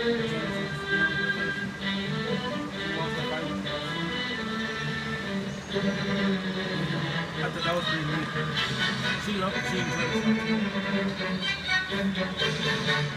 I thought that was pretty neat. She loved she enjoyed it.